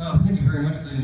Oh, thank you very much for